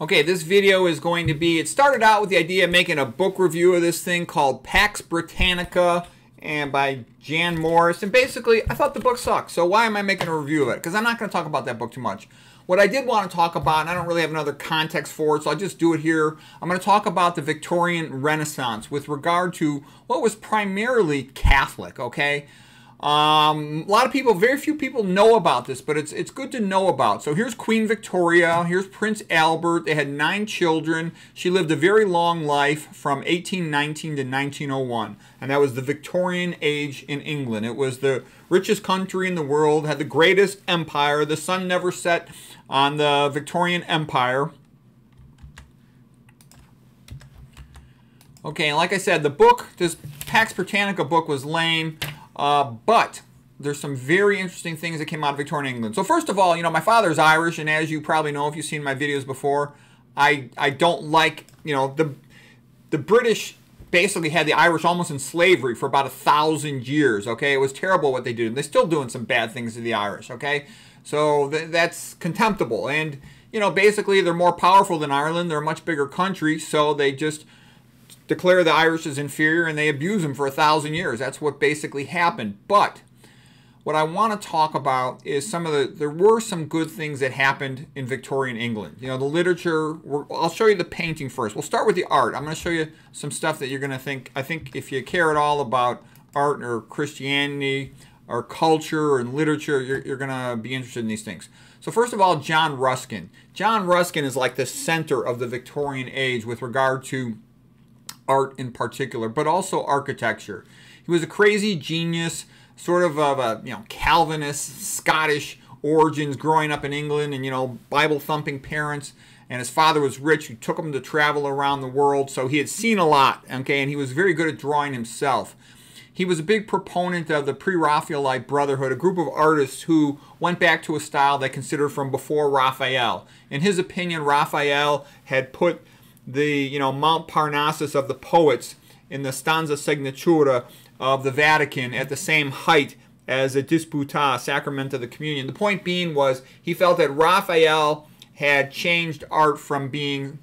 Okay, this video is going to be, it started out with the idea of making a book review of this thing called Pax Britannica and by Jan Morris. And basically, I thought the book sucked. So why am I making a review of it? Because I'm not going to talk about that book too much. What I did want to talk about, and I don't really have another context for it, so I'll just do it here. I'm going to talk about the Victorian Renaissance with regard to what was primarily Catholic, okay? Um, a lot of people, very few people know about this, but it's it's good to know about. So here's Queen Victoria. Here's Prince Albert. They had nine children. She lived a very long life from 1819 to 1901, and that was the Victorian age in England. It was the richest country in the world, had the greatest empire. The sun never set on the Victorian Empire. Okay, and like I said, the book, this Pax Britannica book was lame. Uh, but there's some very interesting things that came out of Victorian England. So first of all, you know, my father's Irish, and as you probably know if you've seen my videos before, I I don't like, you know, the the British basically had the Irish almost in slavery for about a thousand years. Okay, it was terrible what they did, and they're still doing some bad things to the Irish. Okay, so th that's contemptible, and you know, basically they're more powerful than Ireland. They're a much bigger country, so they just declare the Irish as inferior and they abuse them for a thousand years. That's what basically happened. But what I want to talk about is some of the, there were some good things that happened in Victorian England. You know, the literature, I'll show you the painting first. We'll start with the art. I'm going to show you some stuff that you're going to think, I think if you care at all about art or Christianity or culture and literature, you're, you're going to be interested in these things. So first of all, John Ruskin. John Ruskin is like the center of the Victorian age with regard to art in particular, but also architecture. He was a crazy genius, sort of of a you know Calvinist Scottish origins, growing up in England, and you know Bible thumping parents. And his father was rich, who took him to travel around the world, so he had seen a lot. Okay, and he was very good at drawing himself. He was a big proponent of the Pre-Raphaelite Brotherhood, a group of artists who went back to a style they considered from before Raphael. In his opinion, Raphael had put the you know Mount Parnassus of the poets in the stanza Segnatura of the Vatican at the same height as the disputa, sacrament of the communion. The point being was he felt that Raphael had changed art from being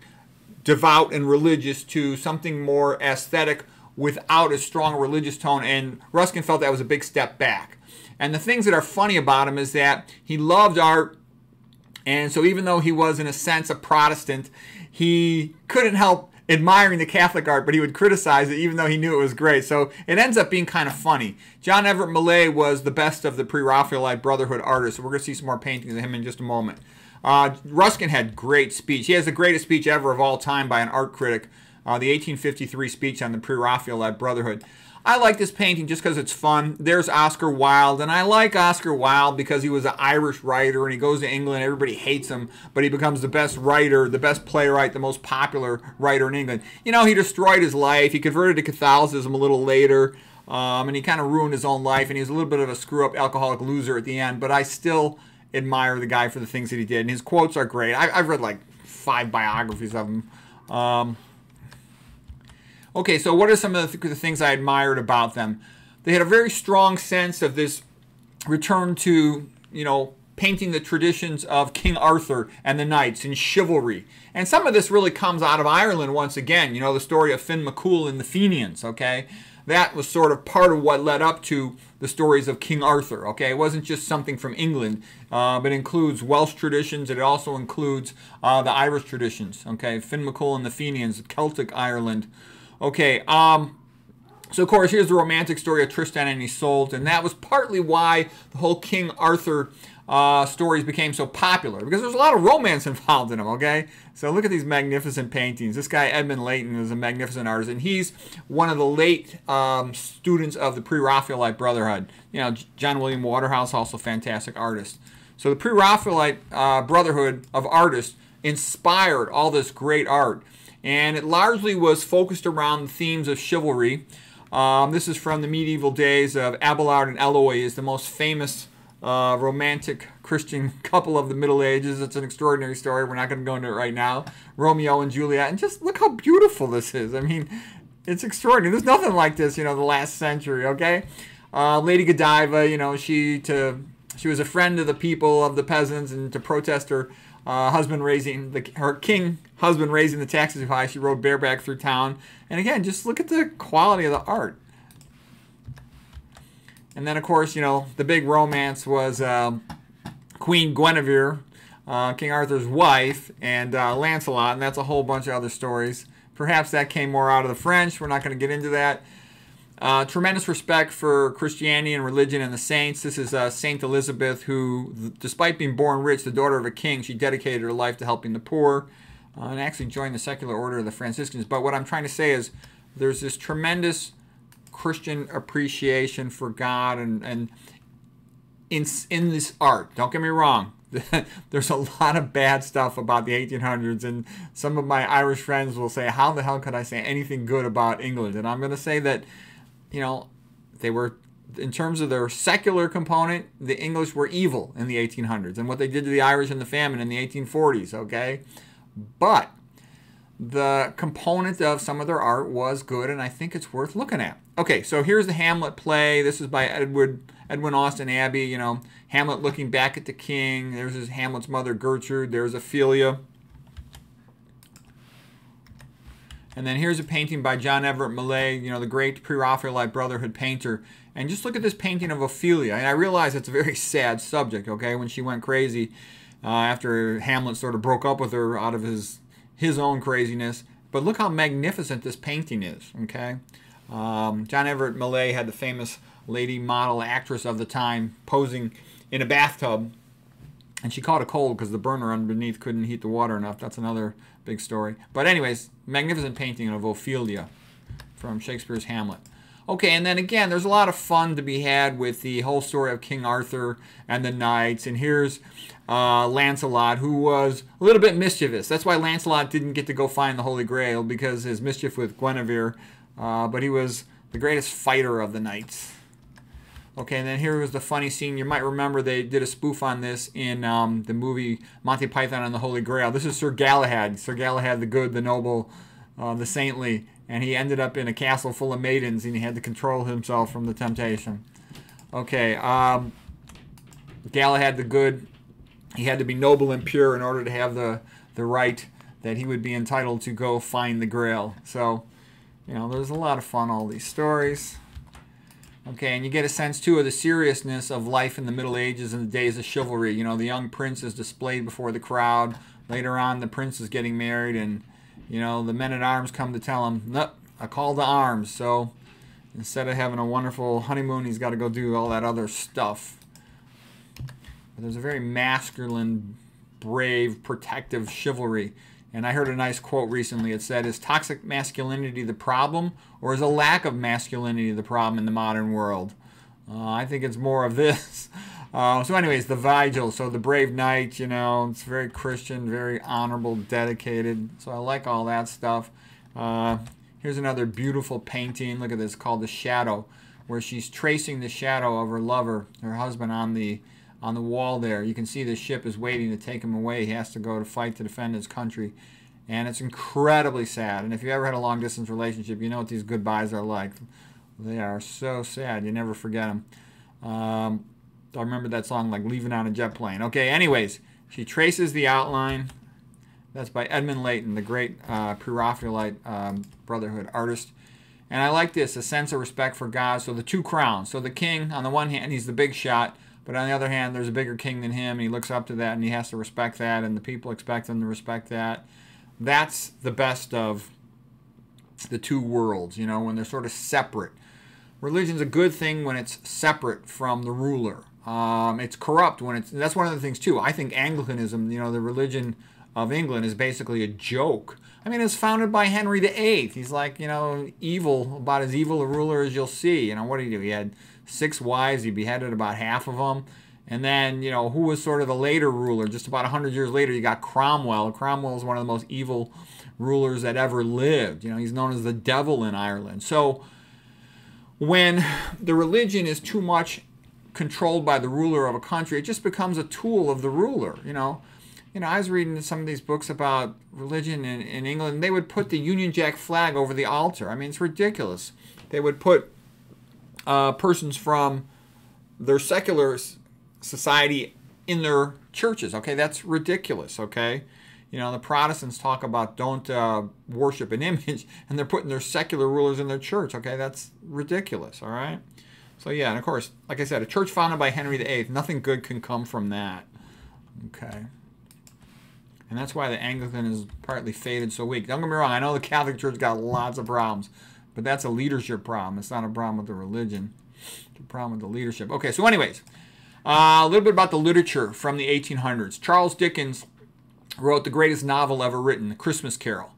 devout and religious to something more aesthetic without a strong religious tone, and Ruskin felt that was a big step back. And the things that are funny about him is that he loved art, and so even though he was in a sense a Protestant, he couldn't help admiring the Catholic art, but he would criticize it even though he knew it was great. So it ends up being kind of funny. John Everett Millais was the best of the pre-Raphaelite Brotherhood artists. We're going to see some more paintings of him in just a moment. Uh, Ruskin had great speech. He has the greatest speech ever of all time by an art critic, uh, the 1853 speech on the pre-Raphaelite Brotherhood. I like this painting just because it's fun. There's Oscar Wilde, and I like Oscar Wilde because he was an Irish writer and he goes to England. Everybody hates him, but he becomes the best writer, the best playwright, the most popular writer in England. You know, he destroyed his life. He converted to Catholicism a little later, um, and he kind of ruined his own life, and he was a little bit of a screw up alcoholic loser at the end, but I still admire the guy for the things that he did, and his quotes are great. I, have read like five biographies of him. Um, Okay, so what are some of the, th the things I admired about them? They had a very strong sense of this return to, you know, painting the traditions of King Arthur and the knights and chivalry. And some of this really comes out of Ireland once again. You know, the story of Finn McCool and the Fenians, okay? That was sort of part of what led up to the stories of King Arthur, okay? It wasn't just something from England, uh, but includes Welsh traditions. It also includes uh, the Irish traditions, okay? Finn McCool and the Fenians, Celtic Ireland, Okay, um, so of course, here's the romantic story of Tristan and Isolde, and that was partly why the whole King Arthur uh, stories became so popular, because there's a lot of romance involved in them, okay? So look at these magnificent paintings. This guy, Edmund Leighton, is a magnificent artist, and he's one of the late um, students of the Pre-Raphaelite Brotherhood. You know, John William Waterhouse, also fantastic artist. So the Pre-Raphaelite uh, Brotherhood of artists inspired all this great art and it largely was focused around the themes of chivalry. Um, this is from the medieval days of Abelard and Eloise, the most famous uh, romantic Christian couple of the Middle Ages. It's an extraordinary story. We're not going to go into it right now. Romeo and Juliet, and just look how beautiful this is. I mean, it's extraordinary. There's nothing like this, you know, the last century. Okay, uh, Lady Godiva, you know, she to she was a friend of the people of the peasants, and to protest her uh, husband raising the her king husband raising the taxes high. She rode bareback through town, and again, just look at the quality of the art. And then, of course, you know the big romance was um, Queen Guinevere, uh, King Arthur's wife, and uh, Lancelot, and that's a whole bunch of other stories. Perhaps that came more out of the French. We're not going to get into that. Uh, tremendous respect for Christianity and religion and the saints. This is uh, Saint Elizabeth, who, despite being born rich, the daughter of a king, she dedicated her life to helping the poor uh, and actually joined the secular order of the Franciscans. But what I'm trying to say is there's this tremendous Christian appreciation for God and, and in, in this art. Don't get me wrong. There's a lot of bad stuff about the 1800s, and some of my Irish friends will say, How the hell could I say anything good about England? And I'm going to say that you know, they were in terms of their secular component, the English were evil in the 1800s and what they did to the Irish in the famine in the 1840s, okay? But the component of some of their art was good and I think it's worth looking at. Okay, so here's the Hamlet play. This is by Edward Edwin Austin Abbey, you know, Hamlet looking back at the king. There's his Hamlet's mother Gertrude, there's Ophelia. And then here's a painting by John Everett Millais, you know, the great pre-Raphaelite Brotherhood painter. And just look at this painting of Ophelia. And I realize it's a very sad subject, okay, when she went crazy uh, after Hamlet sort of broke up with her out of his, his own craziness. But look how magnificent this painting is, okay? Um, John Everett Millais had the famous lady model actress of the time posing in a bathtub. And she caught a cold because the burner underneath couldn't heat the water enough. That's another big story. But anyways, magnificent painting of Ophelia from Shakespeare's Hamlet. Okay, and then again, there's a lot of fun to be had with the whole story of King Arthur and the knights. And here's uh, Lancelot, who was a little bit mischievous. That's why Lancelot didn't get to go find the Holy Grail, because his mischief with Guinevere. Uh, but he was the greatest fighter of the knights. Okay, and then here was the funny scene. You might remember they did a spoof on this in um, the movie Monty Python and the Holy Grail. This is Sir Galahad. Sir Galahad, the good, the noble, uh, the saintly. And he ended up in a castle full of maidens and he had to control himself from the temptation. Okay, um, Galahad the good, he had to be noble and pure in order to have the, the right that he would be entitled to go find the grail. So, you know, there's a lot of fun, all these stories. Okay, and you get a sense too of the seriousness of life in the Middle Ages and the days of chivalry. You know, the young prince is displayed before the crowd. Later on, the prince is getting married, and you know the men at arms come to tell him, "Nope, a call to arms." So instead of having a wonderful honeymoon, he's got to go do all that other stuff. But there's a very masculine, brave, protective chivalry. And I heard a nice quote recently. It said, Is toxic masculinity the problem, or is a lack of masculinity the problem in the modern world? Uh, I think it's more of this. Uh, so, anyways, the Vigil. So, the brave knight, you know, it's very Christian, very honorable, dedicated. So, I like all that stuff. Uh, here's another beautiful painting. Look at this called The Shadow, where she's tracing the shadow of her lover, her husband, on the on the wall there. You can see the ship is waiting to take him away. He has to go to fight to defend his country. And it's incredibly sad. And if you ever had a long distance relationship, you know what these goodbyes are like. They are so sad. You never forget them. Um, I remember that song like Leaving on a Jet Plane. Okay, anyways, she traces the outline. That's by Edmund Leighton, the great uh, Pre-Raphaelite um, Brotherhood artist. And I like this, a sense of respect for God. So the two crowns. So the king, on the one hand, he's the big shot. But on the other hand, there's a bigger king than him, and he looks up to that, and he has to respect that, and the people expect him to respect that. That's the best of the two worlds, you know, when they're sort of separate. Religion's a good thing when it's separate from the ruler. Um, it's corrupt when it's. That's one of the things too. I think Anglicanism, you know, the religion of England, is basically a joke. I mean, it's founded by Henry VIII. He's like, you know, evil, about as evil a ruler as you'll see. You know, what did he do? He had six wives. He beheaded about half of them. And then, you know, who was sort of the later ruler? Just about 100 years later, you got Cromwell. Cromwell is one of the most evil rulers that ever lived. You know, he's known as the devil in Ireland. So when the religion is too much controlled by the ruler of a country, it just becomes a tool of the ruler, you know. You know, I was reading some of these books about religion in, in England. They would put the Union Jack flag over the altar. I mean, it's ridiculous. They would put uh, persons from their secular society in their churches. Okay, that's ridiculous. Okay, you know the Protestants talk about don't uh, worship an image, and they're putting their secular rulers in their church. Okay, that's ridiculous. All right. So yeah, and of course, like I said, a church founded by Henry VIII, nothing good can come from that. Okay. And that's why the Anglican is partly faded so weak. Don't get me wrong, I know the Catholic Church got lots of problems, but that's a leadership problem. It's not a problem with the religion. It's a problem with the leadership. Okay, so anyways, uh, a little bit about the literature from the 1800s. Charles Dickens wrote the greatest novel ever written, The Christmas Carol.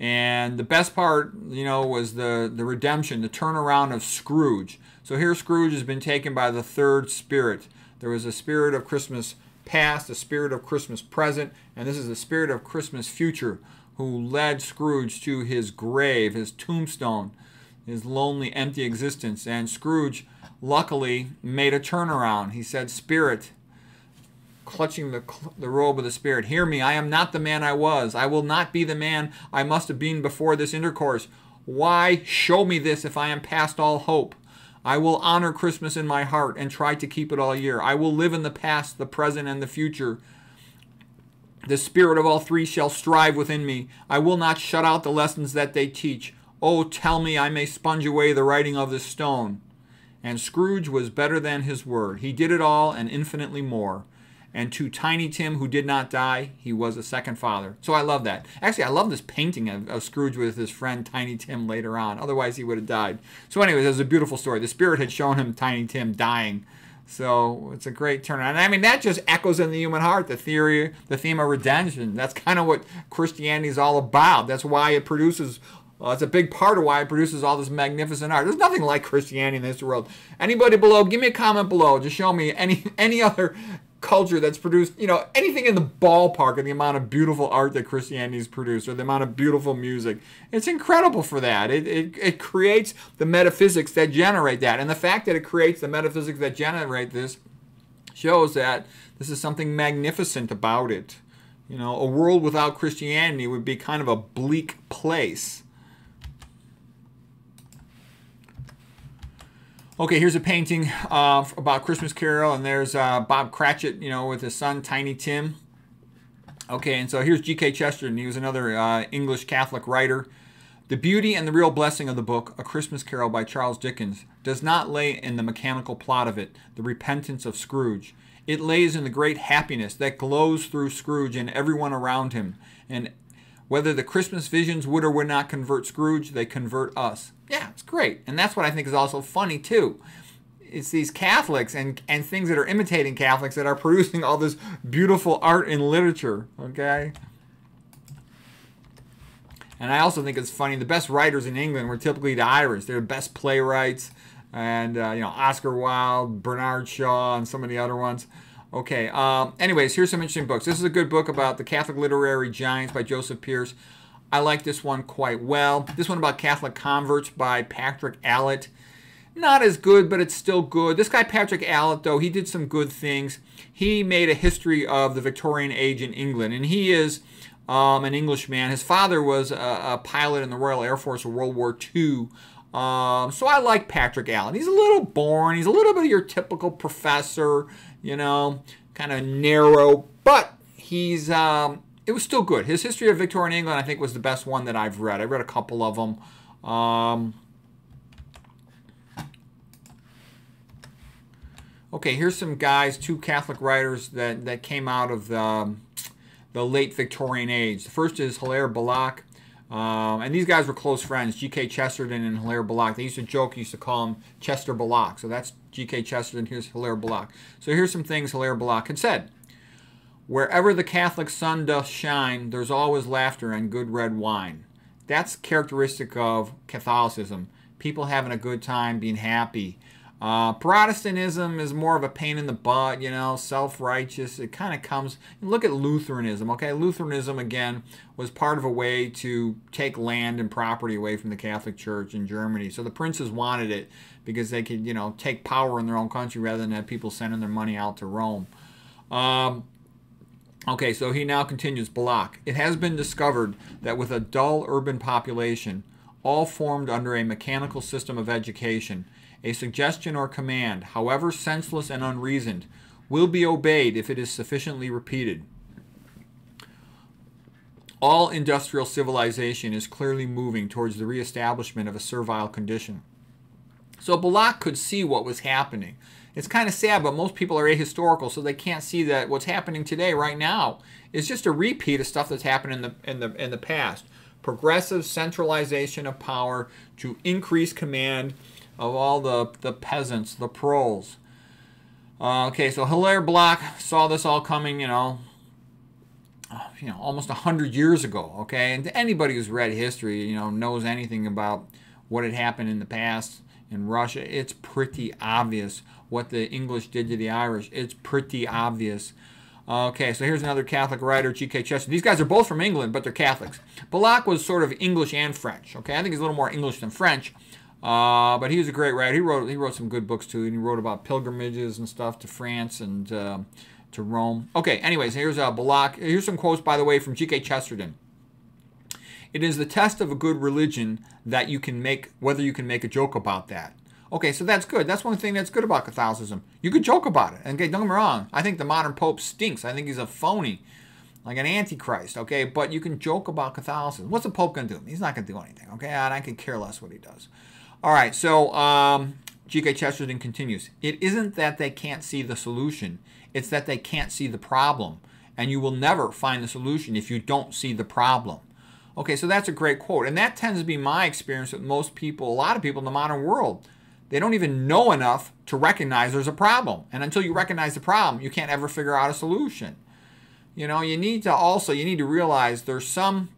And the best part, you know, was the, the redemption, the turnaround of Scrooge. So here Scrooge has been taken by the third spirit. There was a spirit of Christmas past, a spirit of Christmas present, and this is the spirit of Christmas future who led Scrooge to his grave, his tombstone, his lonely, empty existence. And Scrooge, luckily, made a turnaround. He said, Spirit, clutching the, the robe of the Spirit, hear me, I am not the man I was. I will not be the man I must have been before this intercourse. Why show me this if I am past all hope? I will honor Christmas in my heart and try to keep it all year. I will live in the past, the present, and the future. The spirit of all three shall strive within me. I will not shut out the lessons that they teach. Oh, tell me I may sponge away the writing of this stone. And Scrooge was better than his word. He did it all and infinitely more. And to Tiny Tim, who did not die, he was a second father. So I love that. Actually, I love this painting of, of Scrooge with his friend Tiny Tim later on. Otherwise, he would have died. So, anyways, it was a beautiful story. The spirit had shown him Tiny Tim dying. So it's a great turnaround. And I mean, that just echoes in the human heart the theory, the theme of redemption. That's kind of what Christianity is all about. That's why it produces uh, well, it's a big part of why it produces all this magnificent art. There's nothing like Christianity in this world. Anybody below, give me a comment below. Just show me any any other culture that's produced, you know, anything in the ballpark of the amount of beautiful art that Christianity's produced or the amount of beautiful music. It's incredible for that. It, it, it creates the metaphysics that generate that. And the fact that it creates the metaphysics that generate this shows that this is something magnificent about it. You know, a world without Christianity would be kind of a bleak place. Okay, here's a painting uh, about Christmas Carol, and there's uh, Bob Cratchit, you know, with his son, Tiny Tim. Okay, and so here's G.K. Chesterton. He was another uh, English Catholic writer. The beauty and the real blessing of the book, A Christmas Carol by Charles Dickens, does not lay in the mechanical plot of it, the repentance of Scrooge. It lays in the great happiness that glows through Scrooge and everyone around him, and whether the Christmas visions would or would not convert Scrooge, they convert us. Yeah, it's great. And that's what I think is also funny, too. It's these Catholics and, and things that are imitating Catholics that are producing all this beautiful art and literature, okay? And I also think it's funny, the best writers in England were typically the Irish. They're the best playwrights, and, uh, you know, Oscar Wilde, Bernard Shaw, and some of the other ones. Okay. Um, anyways, here's some interesting books. This is a good book about the Catholic literary giants by Joseph Pearce. I like this one quite well. This one about Catholic converts by Patrick Allitt. Not as good, but it's still good. This guy, Patrick Allitt, though, he did some good things. He made a history of the Victorian age in England, and he is um, an Englishman. His father was a, a, pilot in the Royal Air Force of World War II. Um, so I like Patrick Allitt. He's a little boring. He's a little bit of your typical professor, you know, kind of narrow, but he's um, it was still good. His history of Victorian England, I think, was the best one that I've read. I read a couple of them. Um, okay, here's some guys, two Catholic writers that, that came out of the, the late Victorian age. The first is Hilaire Belloc. Um, and these guys were close friends, G.K. Chesterton and Hilaire Belloc. They used to joke, used to call him Chester Belloc. So that's G.K. Chesterton, here's Hilaire Belloc. So here's some things Hilaire Belloc had said. Wherever the Catholic sun doth shine, there's always laughter and good red wine. That's characteristic of Catholicism. People having a good time, being happy. Uh, Protestantism is more of a pain in the butt, you know, self-righteous. It kind of comes. Look at Lutheranism. Okay, Lutheranism again was part of a way to take land and property away from the Catholic Church in Germany. So the princes wanted it because they could, you know, take power in their own country rather than have people sending their money out to Rome. Um, okay, so he now continues. Belloc. It has been discovered that with a dull urban population, all formed under a mechanical system of education a suggestion or command, however senseless and unreasoned, will be obeyed if it is sufficiently repeated. All industrial civilization is clearly moving towards the reestablishment of a servile condition. So Belloc could see what was happening. It's kind of sad, but most people are ahistorical, so they can't see that what's happening today, right now, is just a repeat of stuff that's happened in the in the in the past. Progressive centralization of power to increase command of all the the peasants, the proles. Uh, okay, so Hilaire Belloc saw this all coming, you know, you know, almost 100 years ago, okay? And anybody who's read history, you know, knows anything about what had happened in the past in Russia, it's pretty obvious what the English did to the Irish. It's pretty obvious. Okay, so here's another Catholic writer, G.K. Chesterton. These guys are both from England, but they're Catholics. Belloc was sort of English and French. Okay, I think he's a little more English than French, uh, but he was a great writer. He wrote he wrote some good books too, and he wrote about pilgrimages and stuff to France and uh, to Rome. Okay, anyways, here's uh, Belloc. Here's some quotes, by the way, from G.K. Chesterton. It is the test of a good religion that you can make whether you can make a joke about that. Okay, so that's good. That's one thing that's good about Catholicism. You could joke about it. Okay, don't get me wrong. I think the modern Pope stinks. I think he's a phony, like an antichrist. Okay, but you can joke about Catholicism. What's the Pope gonna do? He's not gonna do anything. Okay, and I could care less what he does. All right, so um, G.K. Chesterton continues. It isn't that they can't see the solution. It's that they can't see the problem. And you will never find the solution if you don't see the problem. Okay, so that's a great quote. And that tends to be my experience with most people, a lot of people in the modern world. They don't even know enough to recognize there's a problem. And until you recognize the problem, you can't ever figure out a solution. You know, you need to also, you need to realize there's some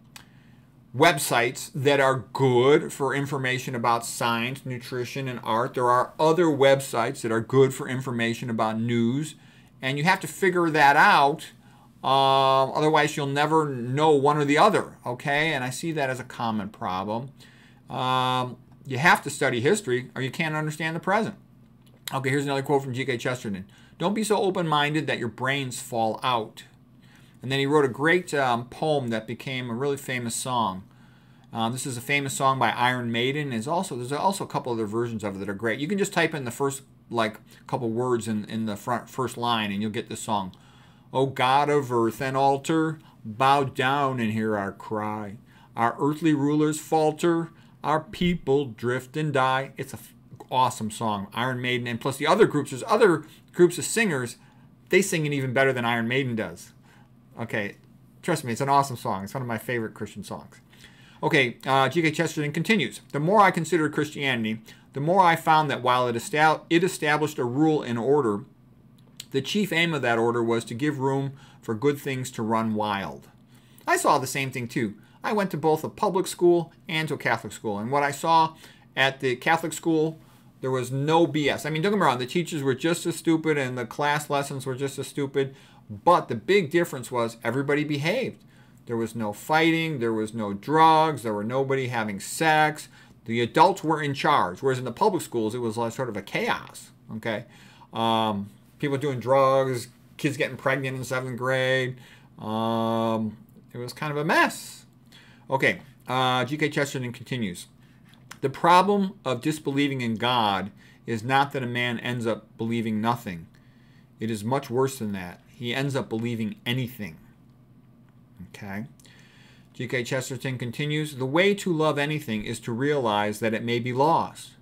websites that are good for information about science, nutrition, and art. There are other websites that are good for information about news. And you have to figure that out. Uh, otherwise, you'll never know one or the other. Okay? And I see that as a common problem. Um, you have to study history or you can't understand the present. Okay, here's another quote from G.K. Chesterton. Don't be so open-minded that your brains fall out. And then he wrote a great um, poem that became a really famous song. Um, this is a famous song by Iron Maiden. There's also there's also a couple other versions of it that are great. You can just type in the first like couple words in, in the front first line and you'll get the song. O God of earth and altar, bow down and hear our cry. Our earthly rulers falter, our people drift and die. It's a awesome song, Iron Maiden, and plus the other groups. There's other groups of singers. They sing it even better than Iron Maiden does. Okay, trust me, it's an awesome song. It's one of my favorite Christian songs. Okay, uh, G.K. Chesterton continues. The more I considered Christianity, the more I found that while it, estab it established a rule and order, the chief aim of that order was to give room for good things to run wild. I saw the same thing too. I went to both a public school and to a Catholic school. And what I saw at the Catholic school, there was no BS. I mean, don't get me wrong, the teachers were just as stupid and the class lessons were just as stupid. But the big difference was everybody behaved. There was no fighting, there was no drugs, there were nobody having sex. The adults were in charge, whereas in the public schools it was like sort of a chaos. Okay, um, people doing drugs, kids getting pregnant in seventh grade. Um, it was kind of a mess. Okay, uh, G.K. Chesterton continues. The problem of disbelieving in God is not that a man ends up believing nothing. It is much worse than that. He ends up believing anything. Okay. G.K. Chesterton continues The way to love anything is to realize that it may be lost.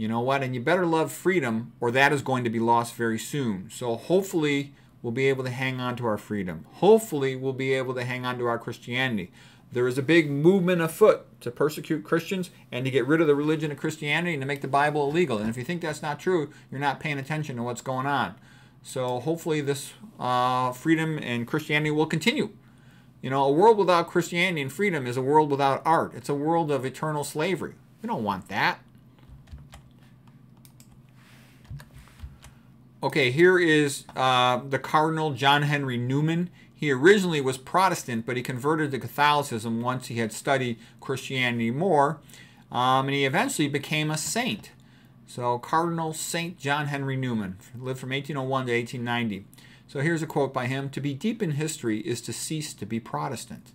You know what? And you better love freedom, or that is going to be lost very soon. So hopefully, we'll be able to hang on to our freedom. Hopefully, we'll be able to hang on to our Christianity. There is a big movement afoot to persecute Christians and to get rid of the religion of Christianity and to make the Bible illegal. And if you think that's not true, you're not paying attention to what's going on. So hopefully this uh, freedom and Christianity will continue. You know, a world without Christianity and freedom is a world without art. It's a world of eternal slavery. We don't want that. Okay, here is uh, the Cardinal John Henry Newman. He originally was Protestant, but he converted to Catholicism once he had studied Christianity more, um, and he eventually became a saint. So Cardinal Saint John Henry Newman lived from 1801 to 1890. So here's a quote by him To be deep in history is to cease to be Protestant.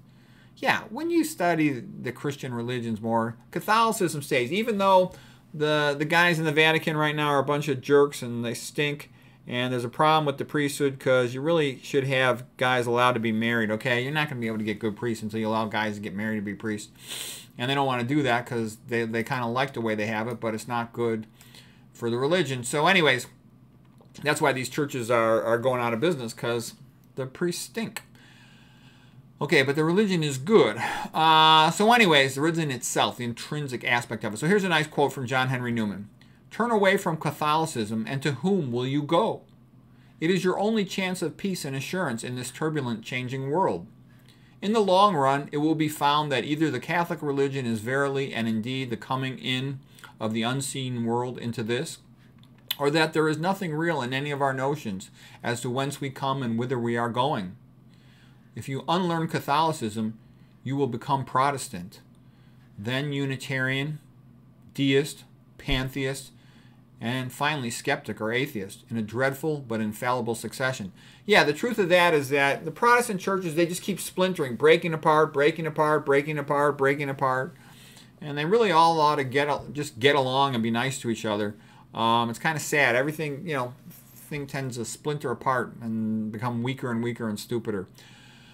Yeah, when you study the Christian religions more, Catholicism stays. Even though the, the guys in the Vatican right now are a bunch of jerks and they stink, And there's a problem with the priesthood because you really should have guys allowed to be married, okay? You're not going to be able to get good priests until you allow guys to get married to be priests. And they don't want to do that because they, they kind of like the way they have it, but it's not good for the religion. So, anyways, that's why these churches are, are going out of business because the priests stink. Okay, but the religion is good. Uh, so, anyways, the religion itself, the intrinsic aspect of it. So, here's a nice quote from John Henry Newman Turn away from Catholicism, and to whom will you go? It is your only chance of peace and assurance in this turbulent, changing world. In the long run, it will be found that either the Catholic religion is verily and indeed the coming in of the unseen world into this, or that there is nothing real in any of our notions as to whence we come and whither we are going. If you unlearn Catholicism, you will become Protestant, then Unitarian, Deist, Pantheist, and finally skeptic or atheist in a dreadful but infallible succession. Yeah, the truth of that is that the Protestant churches, they just keep splintering, breaking apart, breaking apart, breaking apart, breaking apart. And they really all ought to get just get along and be nice to each other. Um, it's kind of sad. Everything, you know, thing tends to splinter apart and become weaker and weaker and stupider.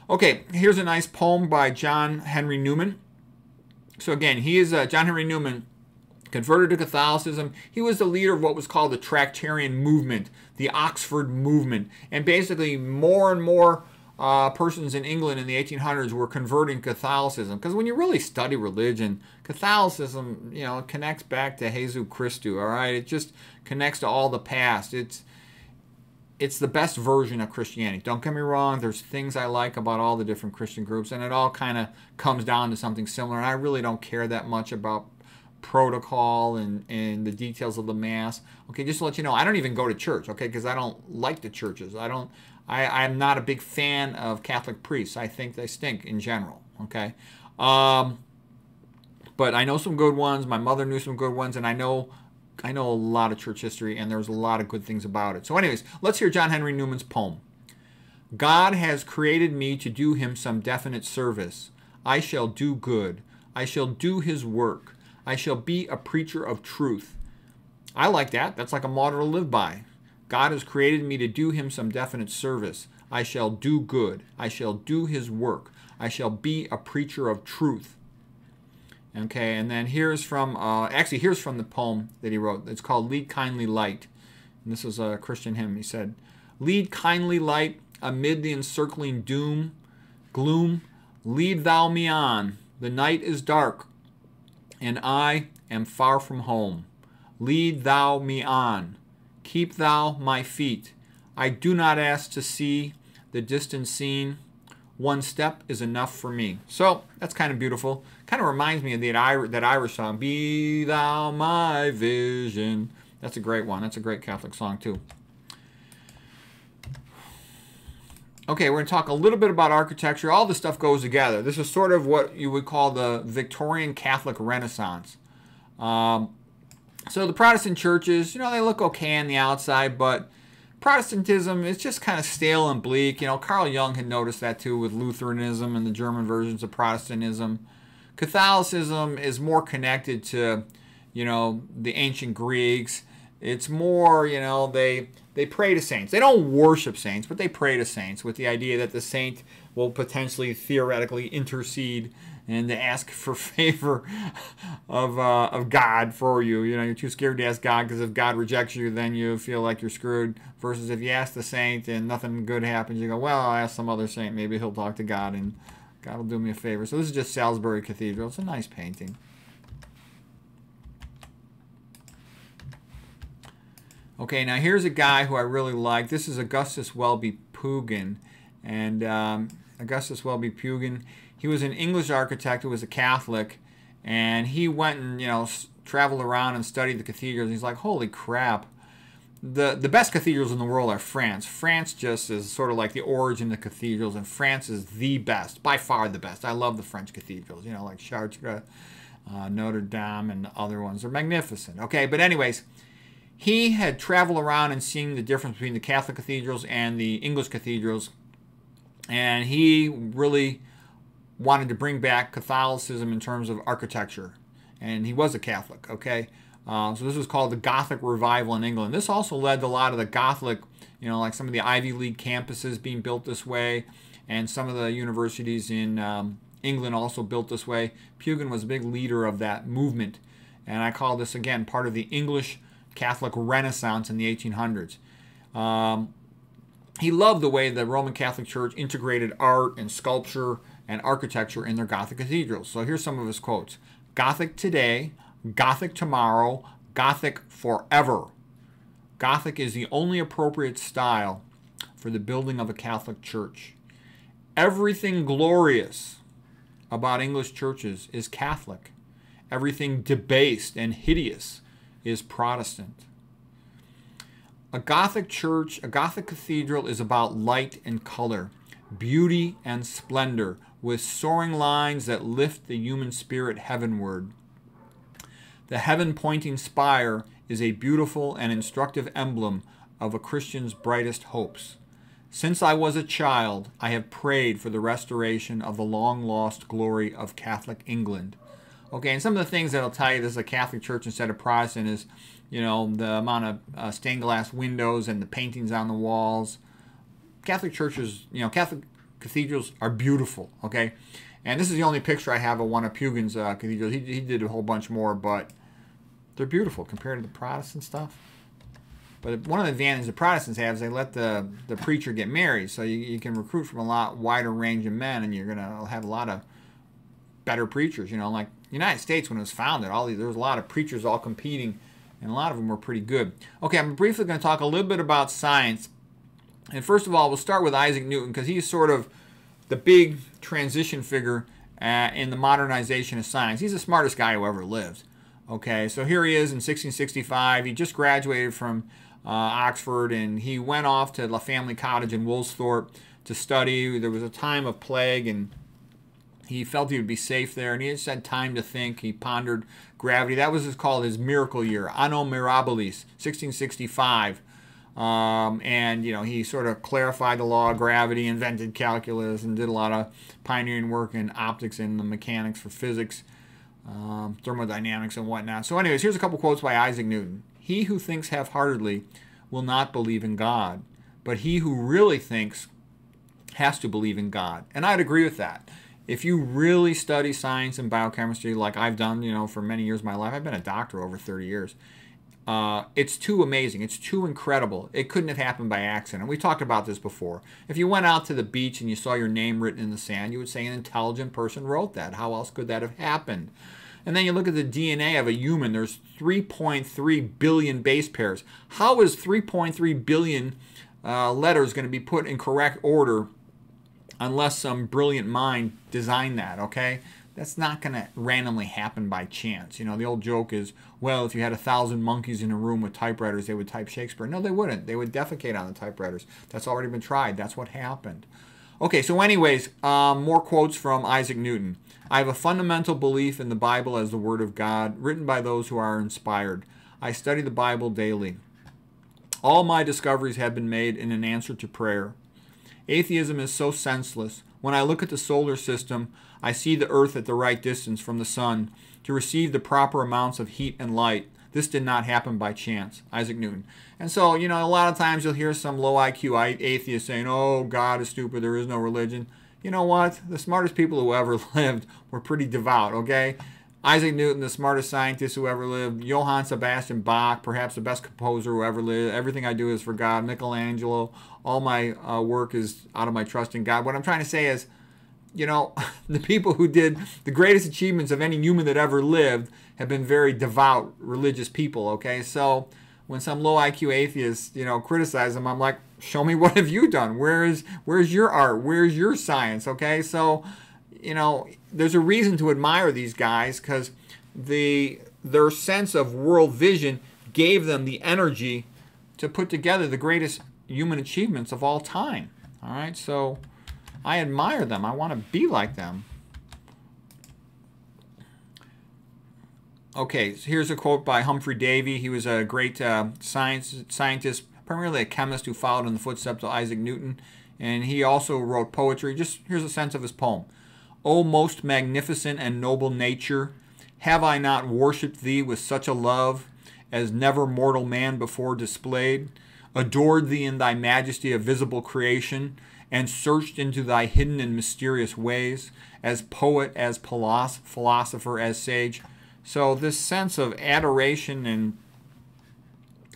Okay, here's a nice poem by John Henry Newman. So again, he is uh, John Henry Newman, converted to Catholicism. He was the leader of what was called the Tractarian movement, the Oxford movement, and basically more and more uh, persons in England in the 1800s were converting Catholicism. Because when you really study religion, Catholicism, you know, connects back to Jesus Christu. All right, it just connects to all the past. It's it's the best version of Christianity. Don't get me wrong, there's things I like about all the different Christian groups, and it all kind of comes down to something similar. And I really don't care that much about protocol and, and the details of the Mass. Okay, just to let you know, I don't even go to church, okay, because I don't like the churches. I don't, I, I'm not a big fan of Catholic priests. I think they stink in general, okay? Um, but I know some good ones. My mother knew some good ones, and I know I know a lot of church history, and there's a lot of good things about it. So, anyways, let's hear John Henry Newman's poem. God has created me to do him some definite service. I shall do good. I shall do his work. I shall be a preacher of truth. I like that. That's like a motto to live by. God has created me to do him some definite service. I shall do good. I shall do his work. I shall be a preacher of truth. Okay, and then here's from, uh, actually, here's from the poem that he wrote. It's called Lead Kindly Light. And this is a Christian hymn. He said, Lead kindly light amid the encircling doom, gloom. Lead thou me on. The night is dark, and I am far from home. Lead thou me on. Keep thou my feet. I do not ask to see the distant scene. One step is enough for me. So that's kind of beautiful. Kind of reminds me of the, that Irish song, Be Thou My Vision. That's a great one. That's a great Catholic song, too. Okay, we're going to talk a little bit about architecture. All this stuff goes together. This is sort of what you would call the Victorian Catholic Renaissance. Um, so the Protestant churches, you know, they look okay on the outside, but Protestantism is just kind of stale and bleak. You know, Carl Jung had noticed that too with Lutheranism and the German versions of Protestantism. Catholicism is more connected to, you know, the ancient Greeks. It's more, you know, they they pray to saints. They don't worship saints, but they pray to saints with the idea that the saint will potentially theoretically intercede and ask for favor of, uh, of God for you. You know, you're too scared to ask God because if God rejects you, then you feel like you're screwed. Versus if you ask the saint and nothing good happens, you go, well, I'll ask some other saint. Maybe he'll talk to God and God will do me a favor. So this is just Salisbury Cathedral. It's a nice painting. Okay, now here's a guy who I really like. This is Augustus Welby Pugin. And um, Augustus Welby Pugin, he was an English architect who was a Catholic, and he went and you know traveled around and studied the cathedrals. He's like, holy crap! The the best cathedrals in the world are France. France just is sort of like the origin of cathedrals, and France is the best, by far the best. I love the French cathedrals. You know, like Chartres, uh, Notre Dame, and other ones. They're magnificent. Okay, but anyways. He had traveled around and seen the difference between the Catholic cathedrals and the English cathedrals, and he really wanted to bring back Catholicism in terms of architecture. And he was a Catholic, okay? Uh, so this was called the Gothic Revival in England. This also led to a lot of the Gothic, you know, like some of the Ivy League campuses being built this way, and some of the universities in um, England also built this way. Pugin was a big leader of that movement, and I call this again part of the English Catholic Renaissance in the 1800s. Um, he loved the way the Roman Catholic Church integrated art and sculpture and architecture in their Gothic cathedrals. So here's some of his quotes Gothic today, Gothic tomorrow, Gothic forever. Gothic is the only appropriate style for the building of a Catholic church. Everything glorious about English churches is Catholic. Everything debased and hideous is Protestant. A Gothic church, a Gothic cathedral is about light and color, beauty and splendor, with soaring lines that lift the human spirit heavenward. The heaven pointing spire is a beautiful and instructive emblem of a Christian's brightest hopes. Since I was a child, I have prayed for the restoration of the long lost glory of Catholic England. Okay, and some of the things that'll tell you this is a Catholic church instead of Protestant is, you know, the amount of uh, stained glass windows and the paintings on the walls. Catholic churches, you know, Catholic cathedrals are beautiful, okay? And this is the only picture I have of one of Pugin's uh, cathedrals. He, he did a whole bunch more, but they're beautiful compared to the Protestant stuff. But one of the advantages the Protestants have is they let the, the preacher get married, so you, you can recruit from a lot wider range of men, and you're going to have a lot of better preachers. You know, like the United States when it was founded, all these, there was a lot of preachers all competing, and a lot of them were pretty good. Okay, I'm briefly going to talk a little bit about science and first of all, we'll start with Isaac Newton because he's sort of the big transition figure uh, in the modernization of science. He's the smartest guy who ever lived. Okay, so here he is in 1665. He just graduated from uh, Oxford and he went off to the family cottage in Woolsthorpe to study. There was a time of plague and he felt he would be safe there and he just had time to think. He pondered gravity. That was his called his miracle year, Anno Mirabilis, 1665. Um, and you know he sort of clarified the law of gravity, invented calculus, and did a lot of pioneering work in optics and the mechanics for physics, um, thermodynamics, and whatnot. So, anyways, here's a couple quotes by Isaac Newton: "He who thinks half-heartedly will not believe in God, but he who really thinks has to believe in God." And I'd agree with that. If you really study science and biochemistry, like I've done, you know, for many years of my life, I've been a doctor over 30 years uh, it's too amazing. It's too incredible. It couldn't have happened by accident. We talked about this before. If you went out to the beach and you saw your name written in the sand, you would say an intelligent person wrote that. How else could that have happened? And then you look at the DNA of a human, there's 3.3 billion base pairs. How is 3.3 billion uh, letters going to be put in correct order unless some brilliant mind designed that, okay? that's not going to randomly happen by chance. You know, the old joke is, well, if you had a thousand monkeys in a room with typewriters, they would type Shakespeare. No, they wouldn't. They would defecate on the typewriters. That's already been tried. That's what happened. Okay, so anyways, um, more quotes from Isaac Newton. I have a fundamental belief in the Bible as the Word of God, written by those who are inspired. I study the Bible daily. All my discoveries have been made in an answer to prayer. Atheism is so senseless. When I look at the solar system, I see the Earth at the right distance from the Sun to receive the proper amounts of heat and light. This did not happen by chance. Isaac Newton. And so, you know, a lot of times you'll hear some low IQ atheist saying, oh, God is stupid, there is no religion. You know what? The smartest people who ever lived were pretty devout, okay? Isaac Newton, the smartest scientist who ever lived. Johann Sebastian Bach, perhaps the best composer who ever lived. Everything I do is for God. Michelangelo, all my uh, work is out of my trust in God. What I'm trying to say is, you know, the people who did the greatest achievements of any human that ever lived have been very devout religious people, okay? So when some low IQ atheists, you know, criticize them, I'm like, show me what have you done? Where is where's your art? Where's your science? Okay? So, you know, there's a reason to admire these guys cuz the their sense of world vision gave them the energy to put together the greatest human achievements of all time. All right? So, I admire them. I want to be like them. Okay, so here's a quote by Humphrey Davy. He was a great uh, science scientist, primarily a chemist who followed in the footsteps of Isaac Newton, and he also wrote poetry. Just here's a sense of his poem: "O most magnificent and noble nature, have I not worshipped thee with such a love as never mortal man before displayed, adored thee in thy majesty of visible creation, and searched into thy hidden and mysterious ways, as poet, as philosopher, as sage. So, this sense of adoration and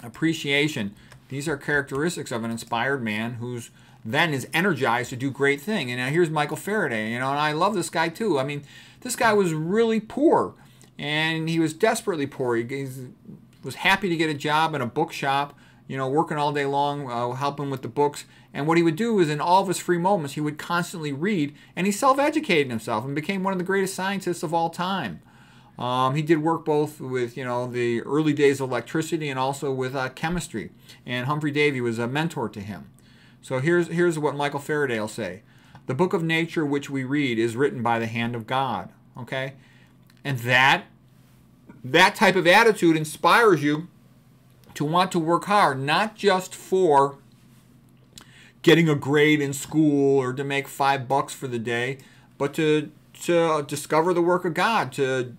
appreciation, these are characteristics of an inspired man who's then is energized to do great thing. And now here's Michael Faraday, you know, and I love this guy too. I mean, this guy was really poor, and he was desperately poor. He was happy to get a job in a bookshop, you know, working all day long, uh, helping with the books. And what he would do is, in all of his free moments, he would constantly read, and he self-educated himself and became one of the greatest scientists of all time. Um, he did work both with, you know, the early days of electricity and also with uh, chemistry. And Humphry Davy was a mentor to him. So here's, here's what Michael Faraday will say. The book of nature which we read is written by the hand of God. Okay? And that, that type of attitude inspires you to want to work hard, not just for getting a grade in school or to make five bucks for the day, but to, to discover the work of God, to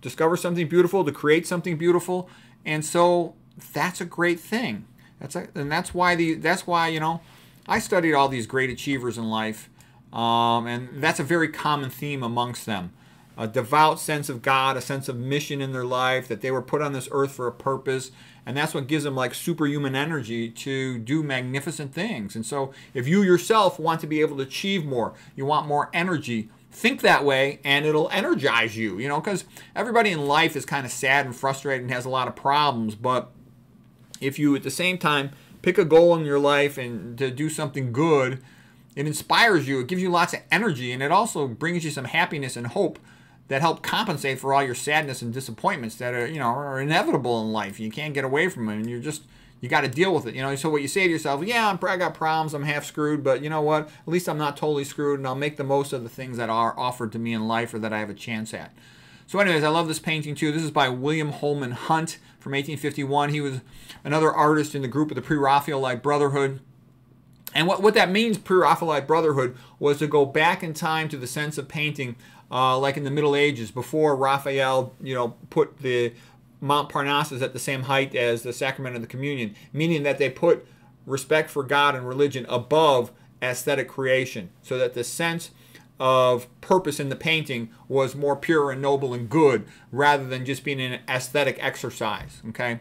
discover something beautiful, to create something beautiful. And so that's a great thing. That's a, and that's why the that's why you know I studied all these great achievers in life, um, and that's a very common theme amongst them. A devout sense of God, a sense of mission in their life, that they were put on this earth for a purpose, and that's what gives them like superhuman energy to do magnificent things. And so, if you yourself want to be able to achieve more, you want more energy, think that way and it'll energize you, you know, because everybody in life is kind of sad and frustrated and has a lot of problems. But if you at the same time pick a goal in your life and to do something good, it inspires you, it gives you lots of energy, and it also brings you some happiness and hope that help compensate for all your sadness and disappointments that are, you know, are inevitable in life. You can't get away from them, and you're just you got to deal with it. You know, so what you say to yourself, yeah, I'm, I got problems, I'm half screwed, but you know what? At least I'm not totally screwed, and I'll make the most of the things that are offered to me in life or that I have a chance at. So, anyways, I love this painting too. This is by William Holman Hunt from 1851. He was another artist in the group of the Pre-Raphaelite Brotherhood. And what, what that means, Pre-Raphaelite Brotherhood, was to go back in time to the sense of painting uh, like in the Middle Ages, before Raphael, you know, put the Mount Parnassus at the same height as the Sacrament of the Communion, meaning that they put respect for God and religion above aesthetic creation, so that the sense of purpose in the painting was more pure and noble and good rather than just being an aesthetic exercise. Okay,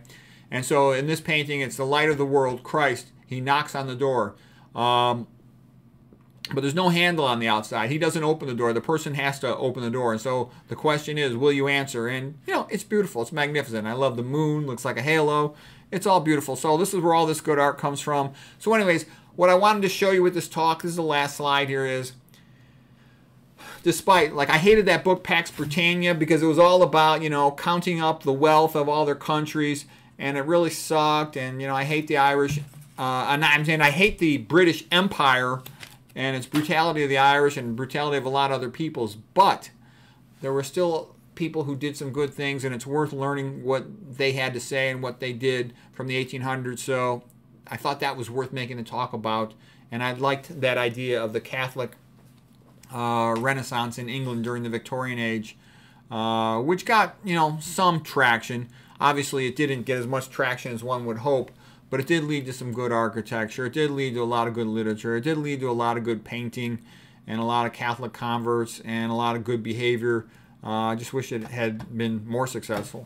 and so in this painting, it's the light of the world, Christ. He knocks on the door. Um, but there's no handle on the outside. He doesn't open the door. The person has to open the door. And so the question is, will you answer? And, you know, it's beautiful. It's magnificent. I love the moon. Looks like a halo. It's all beautiful. So this is where all this good art comes from. So anyways, what I wanted to show you with this talk, this is the last slide here, is despite like I hated that book Pax Britannica because it was all about you know counting up the wealth of all their countries and it really sucked and you know I hate the Irish uh, and I'm saying I hate the British Empire and its brutality of the Irish and brutality of a lot of other peoples but there were still people who did some good things and it's worth learning what they had to say and what they did from the 1800s so I thought that was worth making a talk about and I liked that idea of the Catholic uh, Renaissance in England during the Victorian age, uh, which got you know some traction. Obviously, it didn't get as much traction as one would hope, but it did lead to some good architecture. It did lead to a lot of good literature. It did lead to a lot of good painting and a lot of Catholic converts and a lot of good behavior. Uh, I just wish it had been more successful.